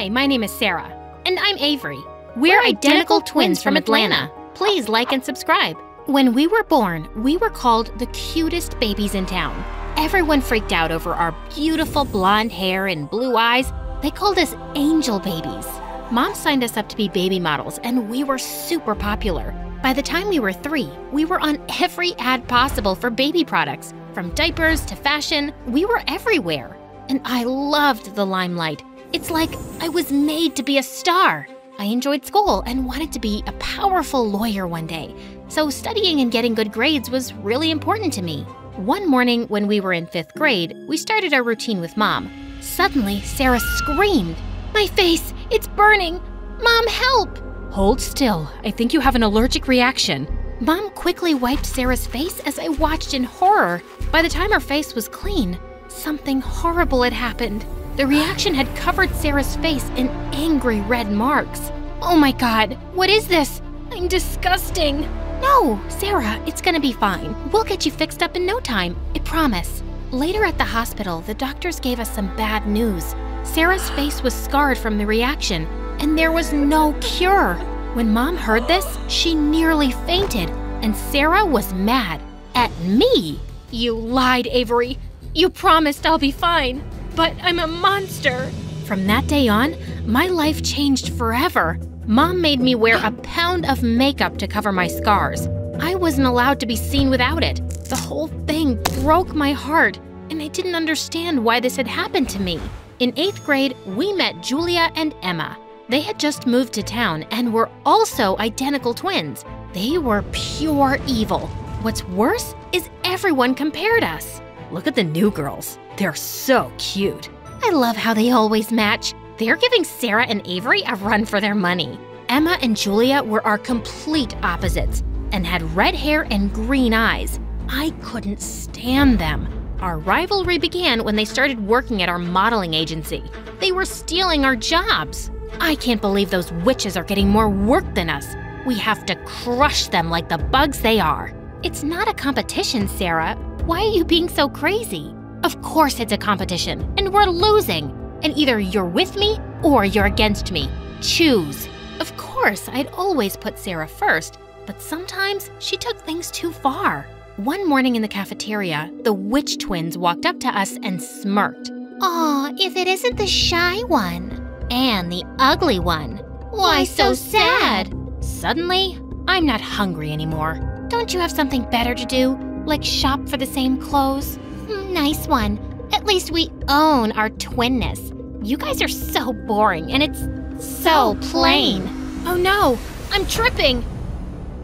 Hi, my name is Sarah. And I'm Avery. We're, identical, twins from Atlanta. Please like and subscribe. When we were born, we were called the cutest babies in town. Everyone freaked out over our beautiful blonde hair and blue eyes. They called us angel babies. Mom signed us up to be baby models, and we were super popular. By the time we were three, we were on every ad possible for baby products. From diapers to fashion, we were everywhere. And I loved the limelight. It's like I was made to be a star. I enjoyed school and wanted to be a powerful lawyer one day, so studying and getting good grades was really important to me. One morning when we were in fifth grade, we started our routine with mom. Suddenly, Sarah screamed, My face, it's burning! Mom, help! Hold still. I think you have an allergic reaction. Mom quickly wiped Sarah's face as I watched in horror. By the time her face was clean, something horrible had happened. The reaction had covered Sarah's face in angry red marks. Oh my god, what is this? I'm disgusting. No, Sarah, it's gonna be fine. We'll get you fixed up in no time, I promise. Later at the hospital, the doctors gave us some bad news. Sarah's face was scarred from the reaction, and there was no cure. When mom heard this, she nearly fainted, and Sarah was mad at me. You lied, Avery. You promised I'll be fine, but I'm a monster. From that day on, my life changed forever. Mom made me wear a pound of makeup to cover my scars. I wasn't allowed to be seen without it. The whole thing broke my heart, and I didn't understand why this had happened to me. In eighth grade, we met Julia and Emma. They had just moved to town and were also identical twins. They were pure evil. What's worse is everyone compared us. Look at the new girls. They're so cute. I love how they always match. They're giving Sarah and Avery a run for their money. Emma and Julia were our complete opposites and had red hair and green eyes. I couldn't stand them. Our rivalry began when they started working at our modeling agency. They were stealing our jobs. I can't believe those witches are getting more work than us. We have to crush them like the bugs they are. It's not a competition, Sarah. Why are you being so crazy? Of course it's a competition, and we're losing and either you're with me or you're against me. Choose. Of course, I'd always put Sarah first, but sometimes she took things too far. One morning in the cafeteria, the witch twins walked up to us and smirked. Aw, if it isn't the shy one. And the ugly one. Why so sad? Suddenly, I'm not hungry anymore. Don't you have something better to do? Like shop for the same clothes? Hmm, nice one. At least we own our twinness. You guys are so boring and it's so plain. Oh no, I'm tripping.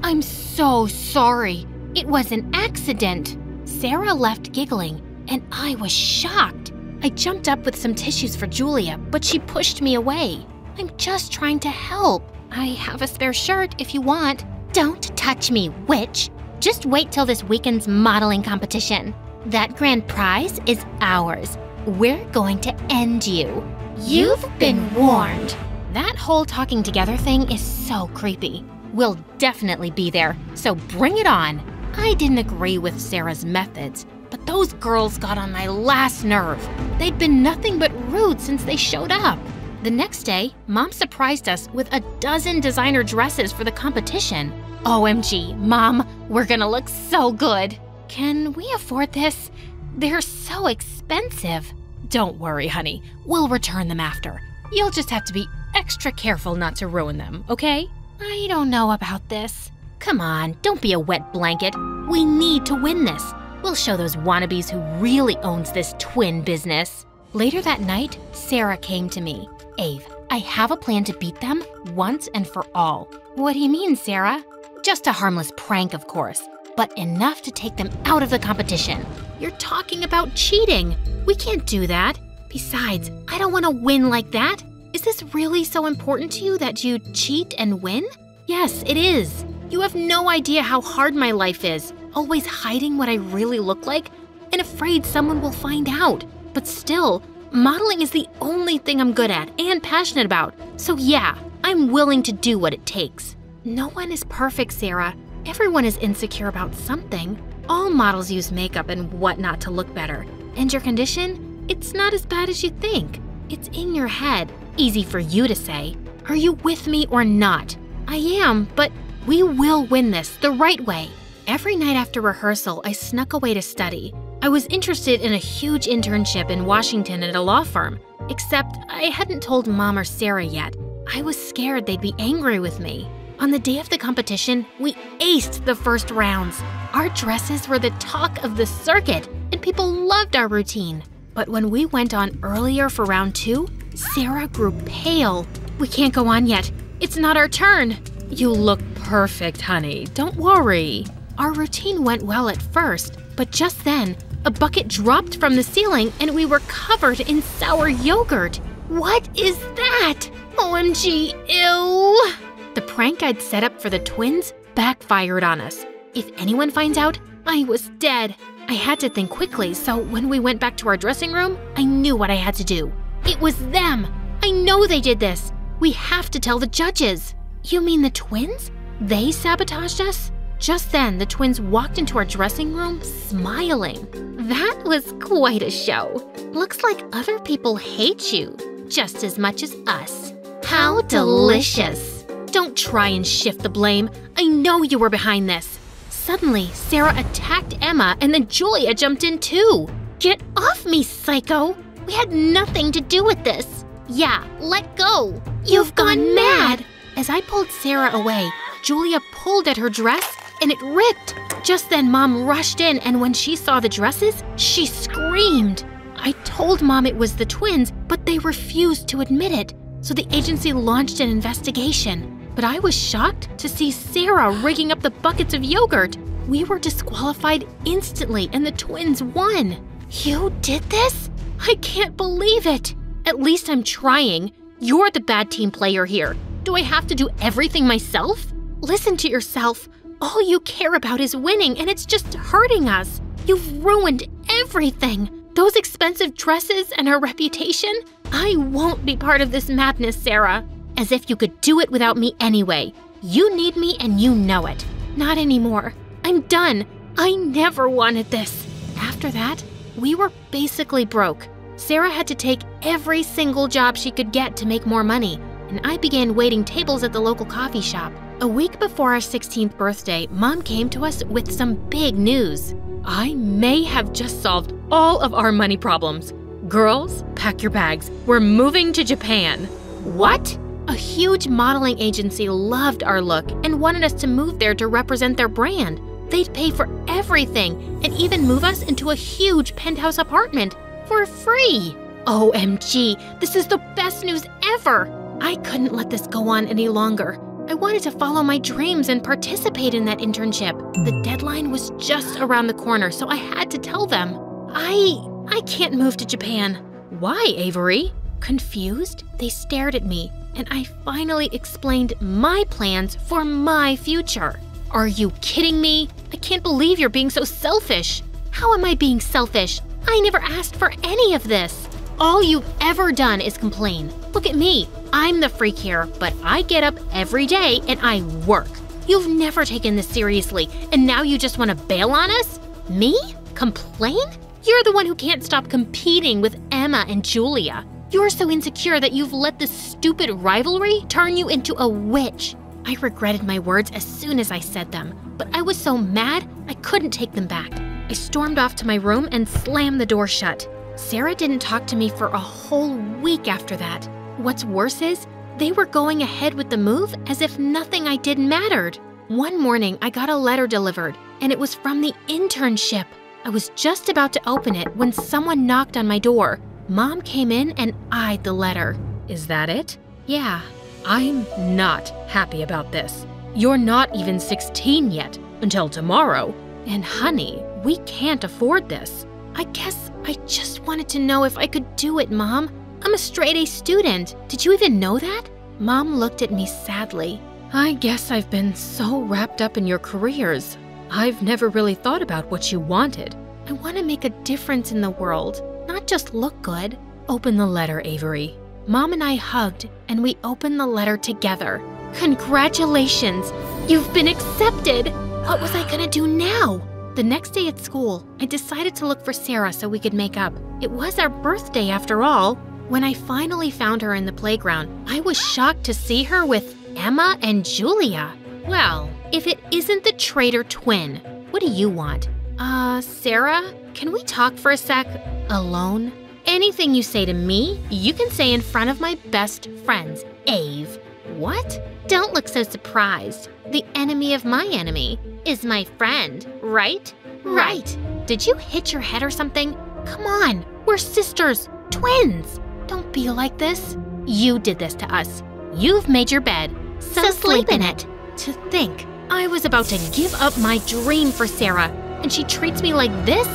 I'm so sorry. It was an accident. Sarah left giggling and I was shocked. I jumped up with some tissues for Julia, but she pushed me away. I'm just trying to help. I have a spare shirt if you want. Don't touch me, witch. Just wait till this weekend's modeling competition. That grand prize is ours. We're going to end you. You've been warned. That whole talking together thing is so creepy. We'll definitely be there, so bring it on. I didn't agree with Sarah's methods, but those girls got on my last nerve. They'd been nothing but rude since they showed up. The next day, Mom surprised us with a dozen designer dresses for the competition. OMG, Mom, we're gonna look so good. Can we afford this? They're so expensive. Don't worry, honey. We'll return them after. You'll just have to be extra careful not to ruin them, okay? I don't know about this. Come on, don't be a wet blanket. We need to win this. We'll show those wannabes who really owns this twin business. Later that night, Sarah came to me. Ave, I have a plan to beat them once and for all. What do you mean, Sarah? Just a harmless prank, of course but enough to take them out of the competition. You're talking about cheating. We can't do that. Besides, I don't want to win like that. Is this really so important to you that you cheat and win? Yes, it is. You have no idea how hard my life is, always hiding what I really look like and afraid someone will find out. But still, modeling is the only thing I'm good at and passionate about. So, yeah, I'm willing to do what it takes. No one is perfect, Sarah. Everyone is insecure about something. All models use makeup and whatnot to look better. And your condition? It's not as bad as you think. It's in your head. Easy for you to say. Are you with me or not? I am, but we will win this the right way. Every night after rehearsal, I snuck away to study. I was interested in a huge internship in Washington at a law firm, except I hadn't told Mom or Sarah yet. I was scared they'd be angry with me. On the day of the competition, we aced the first rounds. Our dresses were the talk of the circuit, and people loved our routine. But when we went on earlier for round two, Sarah grew pale. We can't go on yet. It's not our turn. You look perfect, honey. Don't worry. Our routine went well at first, but just then, a bucket dropped from the ceiling and we were covered in sour yogurt. What is that? OMG, ew! The prank I'd set up for the twins backfired on us. If anyone finds out, I was dead. I had to think quickly, so when we went back to our dressing room, I knew what I had to do. It was them! I know they did this! We have to tell the judges! You mean the twins? They sabotaged us? Just then, the twins walked into our dressing room smiling. That was quite a show. Looks like other people hate you just as much as us. How delicious! Don't try and shift the blame. I know you were behind this. Suddenly, Sarah attacked Emma and then Julia jumped in too. Get off me, psycho! We had nothing to do with this. Yeah, let go. You've gone mad. As I pulled Sarah away, Julia pulled at her dress and it ripped. Just then, Mom rushed in, and when she saw the dresses, she screamed. I told Mom it was the twins, but they refused to admit it, so the agency launched an investigation. But I was shocked to see Sarah rigging up the buckets of yogurt. We were disqualified instantly, and the twins won. You did this? I can't believe it. At least I'm trying. You're the bad team player here. Do I have to do everything myself? Listen to yourself. All you care about is winning, and it's just hurting us. You've ruined everything. Those expensive dresses and her reputation? I won't be part of this madness, Sarah. As if you could do it without me anyway. You need me and you know it. Not anymore. I'm done. I never wanted this. After that, we were basically broke. Sarah had to take every single job she could get to make more money, and I began waiting tables at the local coffee shop. A week before our 16th birthday, Mom came to us with some big news. I may have just solved all of our money problems. Girls, pack your bags. We're moving to Japan. What? A huge modeling agency loved our look and wanted us to move there to represent their brand. They'd pay for everything and even move us into a huge penthouse apartment for free. OMG, this is the best news ever! I couldn't let this go on any longer. I wanted to follow my dreams and participate in that internship. The deadline was just around the corner, so I had to tell them. I I can't move to Japan. Why, Avery? Confused, they stared at me, and I finally explained my plans for my future. Are you kidding me? I can't believe you're being so selfish. How am I being selfish? I never asked for any of this. All you've ever done is complain. Look at me. I'm the freak here, but I get up every day and I work. You've never taken this seriously, and now you just want to bail on us? Me? Complain? You're the one who can't stop competing with Emma and Julia. You're so insecure that you've let this stupid rivalry turn you into a witch. I regretted my words as soon as I said them, but I was so mad I couldn't take them back. I stormed off to my room and slammed the door shut. Sarah didn't talk to me for a whole week after that. What's worse is, they were going ahead with the move as if nothing I did mattered. One morning, I got a letter delivered, and it was from the internship. I was just about to open it when someone knocked on my door. Mom came in and eyed the letter. Is that it? Yeah. I'm not happy about this. You're not even 16 yet, until tomorrow. And honey, we can't afford this. I guess I just wanted to know if I could do it, Mom. I'm a straight A student. Did you even know that? Mom looked at me sadly. I guess I've been so wrapped up in your careers. I've never really thought about what you wanted. I want to make a difference in the world, not just look good. Open the letter, Avery. Mom and I hugged, and we opened the letter together. Congratulations! You've been accepted! What was I gonna do now? The next day at school, I decided to look for Sarah so we could make up. It was our birthday after all. When I finally found her in the playground, I was shocked to see her with Emma and Julia. Well, if it isn't the traitor twin, what do you want? Uh, Sarah, can we talk for a sec? Alone? Anything you say to me, you can say in front of my best friends, Ave. What? Don't look so surprised. The enemy of my enemy is my friend, right? Right. Did you hit your head or something? Come on, we're sisters, twins. Don't be like this. You did this to us. You've made your bed, so, so sleep in it. To think, I was about to give up my dream for Sarah, and she treats me like this?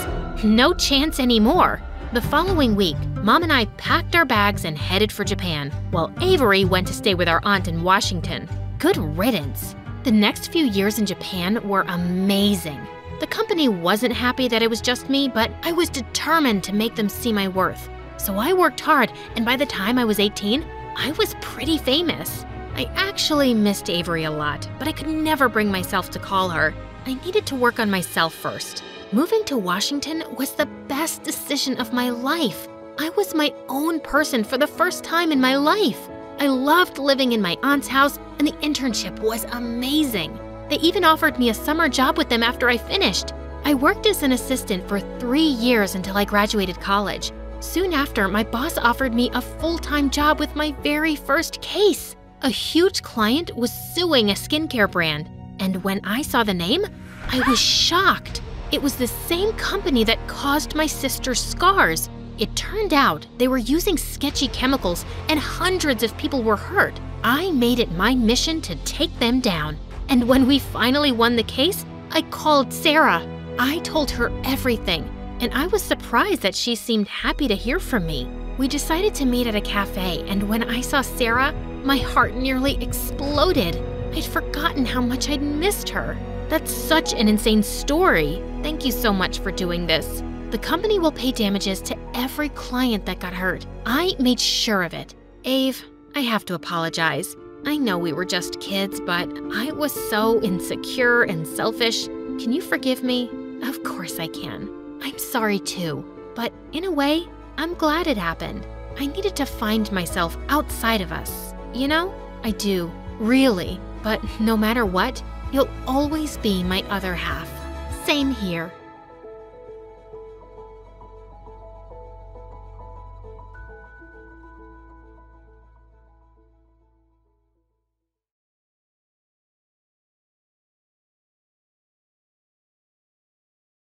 No chance anymore. The following week, Mom and I packed our bags and headed for Japan, while Avery went to stay with our aunt in Washington. Good riddance. The next few years in Japan were amazing. The company wasn't happy that it was just me, but I was determined to make them see my worth. So I worked hard, and by the time I was 18, I was pretty famous. I actually missed Avery a lot, but I could never bring myself to call her. I needed to work on myself first. Moving to Washington was the best decision of my life. I was my own person for the first time in my life. I loved living in my aunt's house, and the internship was amazing. They even offered me a summer job with them after I finished. I worked as an assistant for three years until I graduated college. Soon after, my boss offered me a full time job with my very first case. A huge client was suing a skincare brand, and when I saw the name, I was shocked. It was the same company that caused my sister's scars. It turned out they were using sketchy chemicals and hundreds of people were hurt. I made it my mission to take them down. And when we finally won the case, I called Sarah. I told her everything, and I was surprised that she seemed happy to hear from me. We decided to meet at a cafe, and when I saw Sarah, my heart nearly exploded. I'd forgotten how much I'd missed her. That's such an insane story. Thank you so much for doing this. The company will pay damages to every client that got hurt. I made sure of it. Ave, I have to apologize. I know we were just kids, but I was so insecure and selfish. Can you forgive me? Of course I can. I'm sorry too. But in a way, I'm glad it happened. I needed to find myself outside of us. You know? I do. Really. But no matter what, You'll always be my other half. Same here.